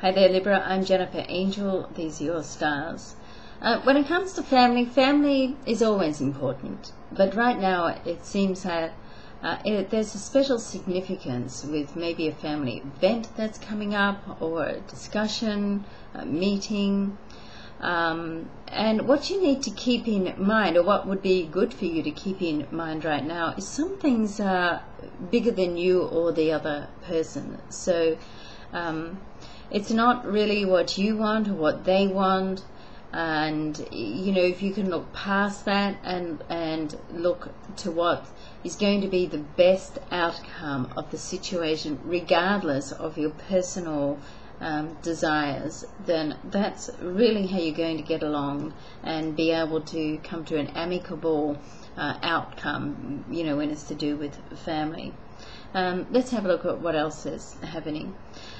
Hi there, Libra. I'm Jennifer Angel. These are your stars. Uh, when it comes to family, family is always important. But right now, it seems that uh, it, there's a special significance with maybe a family event that's coming up, or a discussion, a meeting. Um, and what you need to keep in mind, or what would be good for you to keep in mind right now, is some things are bigger than you or the other person. So um, it's not really what you want or what they want. And you know if you can look past that and and look to what is going to be the best outcome of the situation regardless of your personal um, desires then that's really how you're going to get along and be able to come to an amicable uh, outcome you know when it's to do with family um, let's have a look at what else is happening.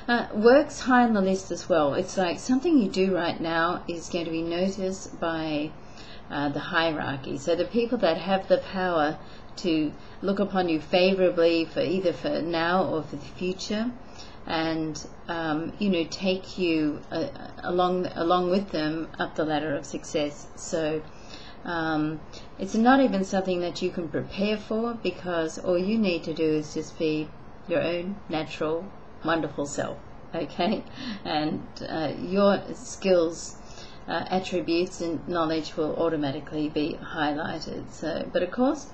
Uh, work's high on the list as well. It's like something you do right now is going to be noticed by uh, the hierarchy. So the people that have the power to look upon you favorably for either for now or for the future and um, you know take you uh, along along with them up the ladder of success so um, it's not even something that you can prepare for because all you need to do is just be your own natural, wonderful self, okay? And uh, your skills, uh, attributes, and knowledge will automatically be highlighted. So, but of course,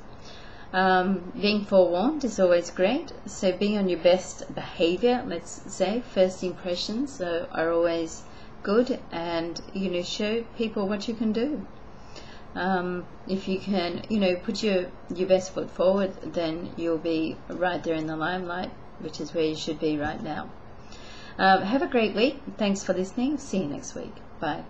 um, being forewarned is always great. So, being on your best behavior, let's say, first impressions are always good, and you know, show people what you can do um, if you can, you know, put your, your best foot forward, then you'll be right there in the limelight, which is where you should be right now. Um, have a great week. Thanks for listening. See you next week. Bye.